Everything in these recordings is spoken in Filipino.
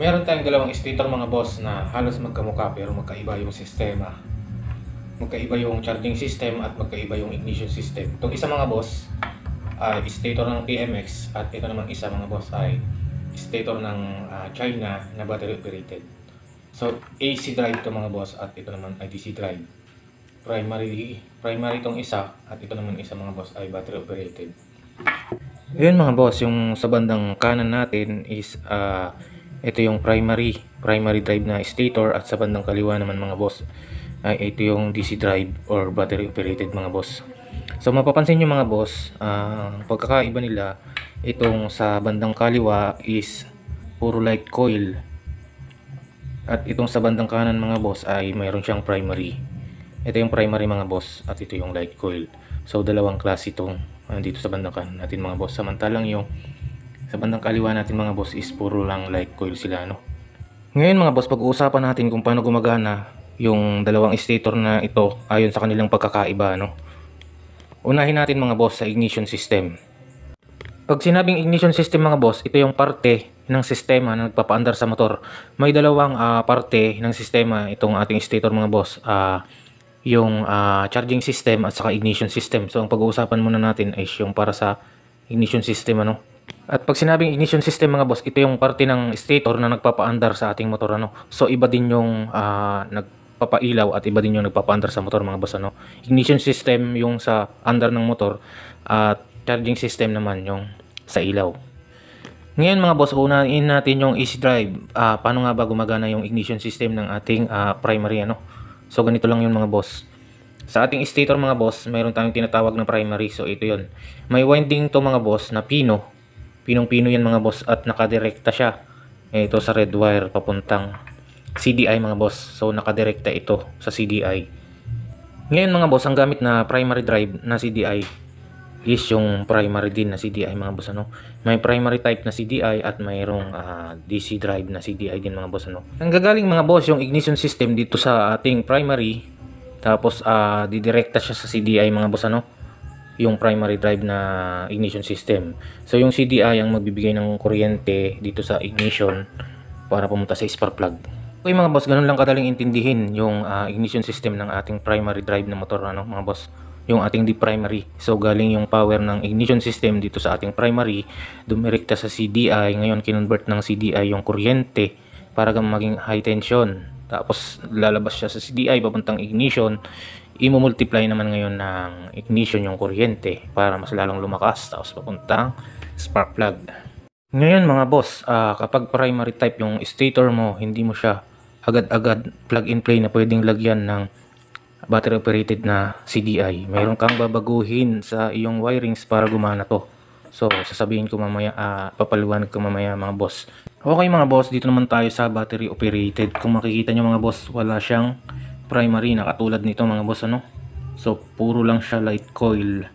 Meron tayong dalawang stator mga boss na halos magkamukha pero magkaiba yung sistema. Magkaiba yung charging system at magkaiba yung ignition system. Itong isa mga boss ay stator ng TMX at ito naman isa mga boss ay stator ng ah, China na battery operated. So AC drive to mga boss at ito naman ay DC drive. Primary primary itong isa at ito naman isa mga boss ay battery operated. Yun mga boss, yung sa bandang kanan natin is ah ito yung primary, primary drive na stator at sa bandang kaliwa naman mga boss ay ito yung DC drive or battery operated mga boss. So mapapansin nyo mga boss, ang pagkakaiba nila itong sa bandang kaliwa is puro light coil at itong sa bandang kanan mga boss ay mayroon siyang primary. Ito yung primary mga boss at ito yung light coil. So dalawang klase itong dito sa bandang kanan natin mga boss. Samantalang yung sa bandang kaliwa natin mga boss is puro lang light coil sila no. Ngayon mga boss, pag-uusapan natin kung paano gumagana yung dalawang stator na ito ayon sa kanilang pagkakaiba no. Unahin natin mga boss sa ignition system. Pag sinabing ignition system mga boss, ito yung parte ng sistema na nagpapaandar sa motor. May dalawang ah, parte ng sistema itong ating stator mga boss. Ah, yung ah, charging system at saka ignition system. So ang pag-uusapan muna natin is yung para sa ignition system ano. At pag sinabing ignition system mga boss, ito yung parte ng stator na nagpapaandar sa ating motor ano. So iba din yung ah, nagpapailaw at iba din yung nagpapaandar sa motor mga boss ano. Ignition system yung sa andar ng motor at charging system naman yung sa ilaw. Ngayon mga boss, unahin natin yung easy drive. Ah, paano nga ba gumagana yung ignition system ng ating ah, primary ano? So ganito lang yun mga boss. Sa ating stator mga boss, mayroon tayong tinatawag na primary. So ito yun. May winding to mga boss na pino. Pinong-pino yan mga boss at nakadirekta siya. Ito sa red wire papuntang CDI mga boss. So nakadirekta ito sa CDI. Ngayon mga boss, ang gamit na primary drive na CDI is yung primary din na CDI mga boss ano. May primary type na CDI at mayroong ah, DC drive na CDI din mga boss ano. Ang gagaling mga boss yung ignition system dito sa ating primary tapos ah didirekta siya sa CDI mga boss ano. Yung primary drive na ignition system. So yung CDI ang magbibigay ng kuryente dito sa ignition para pumunta sa spark plug. Okay mga boss, ganun lang kadaling intindihin yung ah, ignition system ng ating primary drive na motor ano mga boss yung ating di primary. So galing yung power ng ignition system dito sa ating primary, dumirekta sa CDI, ngayon kinonvert ng CDI yung kuryente para maging high tension. Tapos lalabas siya sa CDI papuntang ignition, i-multiply naman ngayon ng ignition yung kuryente para mas lalong lumakas tapos papuntang spark plug. Ngayon mga boss, ah, kapag primary type yung stator mo, hindi mo siya agad-agad plug and play na pwedeng lagyan ng battery operated na CDI. Mayroon kang babaguhin sa iyong wirings para gumana to. So, sasabihin ko mamaya, ah, papaliwanag ko mamaya mga boss. Okay mga boss, dito naman tayo sa battery operated. Kung makikita nyo mga boss, wala siyang primary na katulad nito mga boss ano. So, puro lang siya light coil.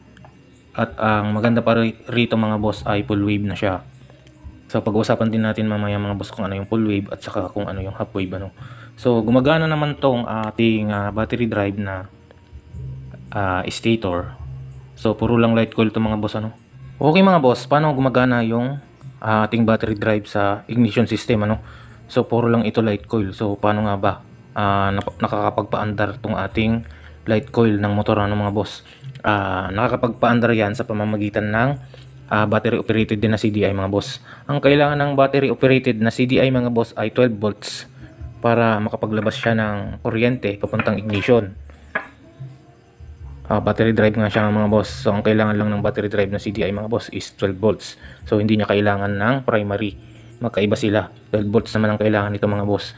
At ang maganda pa ri- rito mga boss ay full wave na siya. So pag-uusapan din natin mamaya mga boss kung ano yung full wave at saka kung ano yung half wave ano. So gumagana naman tong ating ah, battery drive na ah, stator. So puro lang light coil to mga boss ano. Okay mga boss, paano gumagana yung ah, ating battery drive sa ignition system ano? So puro lang ito light coil. So paano nga ba nap- nakakapagpaandar tong ating light coil ng motor ano mga boss? Ah, nakakapagpaandar yan sa pamamagitan ng ah, battery operated din na CDI mga boss. Ang kailangan ng battery operated na CDI mga boss ay 12 volts para makapaglabas siya ng kuryente papuntang ignition. Ah, battery drive nga siya mga boss. So ang kailangan lang ng battery drive na CDI mga boss is 12 volts. So hindi niya kailangan ng primary. Magkaiba sila. 12 volts naman ang kailangan nito mga boss.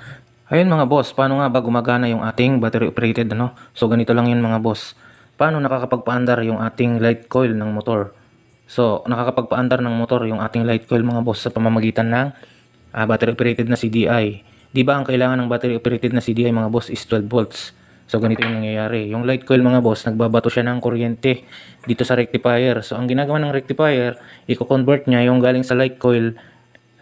Ayun mga boss, paano nga ba gumagana yung ating battery operated ano? So ganito lang yun mga boss. Paano nakakapagpaandar yung ating light coil ng motor? So, nakakapagpaandar ng motor yung ating light coil mga boss sa pamamagitan ng ah, battery operated na CDI. Di ba ang kailangan ng battery operated na CDI mga boss is 12 volts. So ganito yung nangyayari. Yung light coil mga boss, nagbabato siya ng kuryente dito sa rectifier. So ang ginagawa ng rectifier, i-convert niya yung galing sa light coil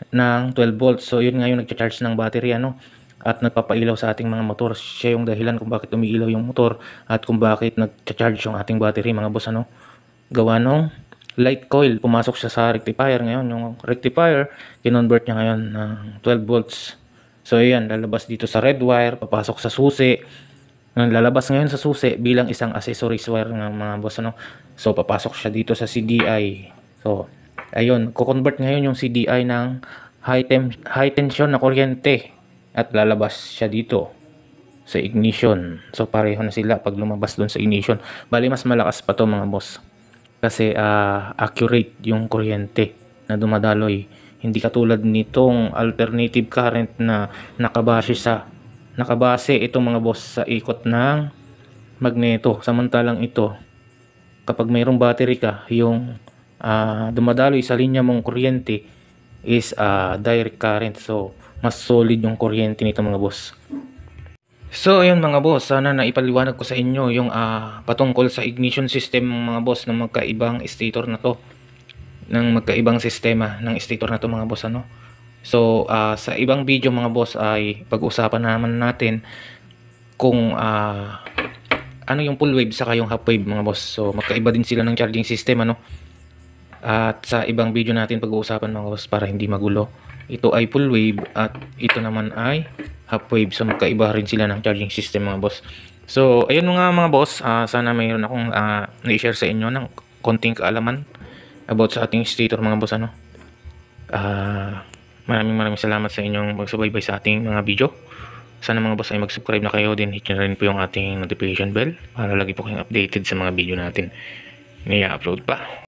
ng 12 volts. So yun nga yung nagcha-charge ng battery ano at nagpapailaw sa ating mga motor. Siya yung dahilan kung bakit umiilaw yung motor at kung bakit nagcha-charge yung ating battery mga boss ano. Gawa nung light coil. Pumasok siya sa rectifier ngayon. Yung rectifier, kinonvert niya ngayon ng 12 volts. So, ayan, lalabas dito sa red wire, papasok sa susi. Lalabas ngayon sa susi bilang isang accessories wire ng mga boss, ano. So, papasok siya dito sa CDI. So, ayun, kukonvert ngayon yung CDI ng high, tem high tension na kuryente. At lalabas siya dito sa ignition. So, pareho na sila pag lumabas doon sa ignition. Bali, mas malakas pa to mga boss kasi ah, accurate yung kuryente na dumadaloy. Hindi katulad nitong alternative current na nakabase sa nakabase itong mga boss sa ikot ng magneto. Samantalang ito, kapag mayroong battery ka, yung ah, dumadaloy sa linya mong kuryente is ah, direct current. So, mas solid yung kuryente nito mga boss. So ayun mga boss, sana naipaliwanag ko sa inyo yung ah, patungkol sa ignition system mga boss ng magkaibang stator na to. Ng magkaibang sistema ng stator na to mga boss ano. So ah, sa ibang video mga boss ay pag-usapan naman natin kung ah, ano yung full wave saka yung half wave mga boss. So magkaiba din sila ng charging system ano. At sa ibang video natin pag-uusapan mga boss para hindi magulo. Ito ay full wave at ito naman ay half wave. So magkaiba rin sila ng charging system mga boss. So ayun mga mga boss, ah, sana mayroon akong ah, na-share sa inyo ng konting kaalaman about sa ating stator mga boss ano. Ah, maraming maraming salamat sa inyong magsubaybay sa ating mga video. Sana mga boss ay mag-subscribe na kayo din hit nyo rin po yung ating notification bell para lagi po kayong updated sa mga video natin na i-upload pa.